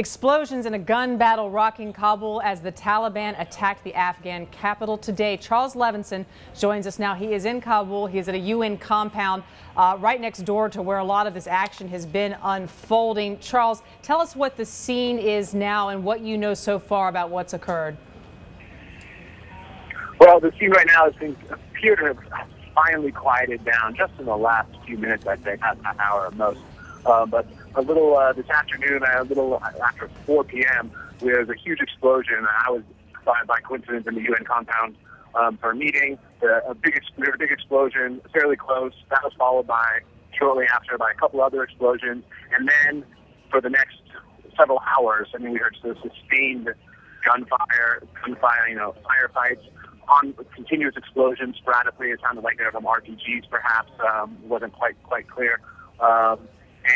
Explosions in a gun battle rocking Kabul as the Taliban attacked the Afghan capital today. Charles Levinson joins us now. He is in Kabul. He is at a UN compound uh, right next door to where a lot of this action has been unfolding. Charles, tell us what the scene is now and what you know so far about what's occurred. Well, the scene right now has appeared to have finally quieted down just in the last few minutes, I'd say, half an hour at most. Uh, but a little uh, this afternoon, a little after 4 p.m., there was a huge explosion. And I was by, by coincidence in the UN compound um, for a meeting. The, a big, a big explosion, fairly close. That was followed by shortly after by a couple other explosions, and then for the next several hours, I mean, we heard sustained gunfire, gunfire, you know, firefights on continuous explosions sporadically. It sounded like they were from RPGs, perhaps. Um, wasn't quite quite clear. Um,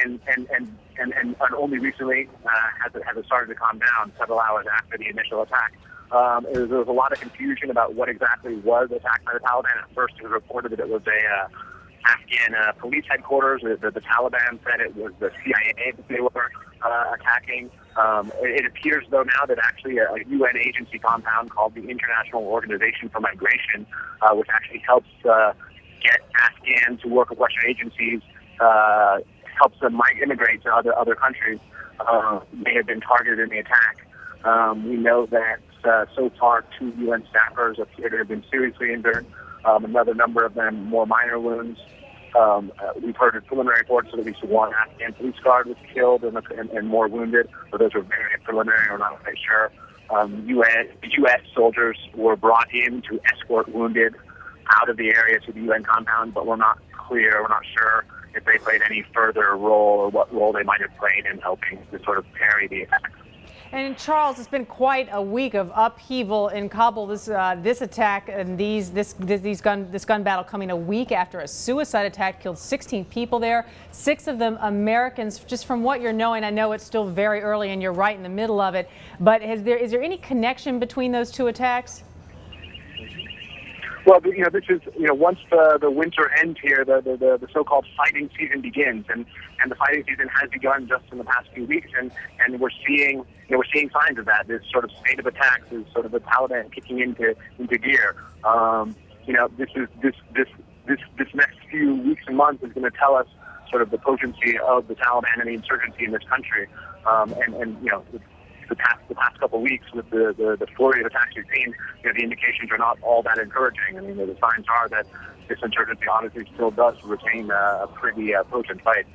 and and and and, and, only recently uh, has it has it started to calm down several hours after the initial attack. Um, was, there was a lot of confusion about what exactly was attacked by the Taliban. At first, it was reported that it was a uh, Afghan uh, police headquarters. The, the, the, Taliban said it was the CIA that they were uh, attacking. Um, it, it, appears, though, now that actually a, a, UN agency compound called the International Organization for Migration, uh, which actually helps uh, get Afghans who work with Western agencies uh, helps them might immigrate to other other countries uh, may have been targeted in the attack. Um, we know that uh, so far two UN staffers appear to have been seriously injured. Um, another number of them more minor wounds. Um, uh, we've heard preliminary reports that at least one Afghan police guard was killed and, and, and more wounded, but those are very preliminary. We're not quite sure. Um, UN, U.S. soldiers were brought in to escort wounded out of the area to the UN compound, but we're not clear. We're not sure if they played any further role or what role they might have played in helping to sort of parry the attack. And Charles, it's been quite a week of upheaval in Kabul. This uh, this attack and these this, this these gun this gun battle coming a week after a suicide attack killed 16 people there, six of them Americans. Just from what you're knowing, I know it's still very early and you're right in the middle of it. But is there is there any connection between those two attacks? Well, you know, this is you know once the the winter ends here, the the, the, the so-called fighting season begins, and and the fighting season has begun just in the past few weeks, and and we're seeing you know we're seeing signs of that. This sort of state of attacks is sort of the Taliban kicking into into gear. Um, you know, this is this this this this next few weeks and months is going to tell us sort of the potency of the Taliban and the insurgency in this country. Um, and and you know the past the past couple of weeks with the, the, the flurry of attacks we've seen, you know, the indications are not all that encouraging. I mean, the signs are that this insurgency honestly still does retain uh, a pretty uh, potent fight.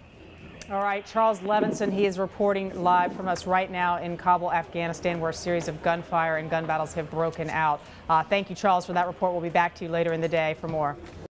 All right, Charles Levinson, he is reporting live from us right now in Kabul, Afghanistan, where a series of gunfire and gun battles have broken out. Uh, thank you, Charles, for that report. We'll be back to you later in the day for more.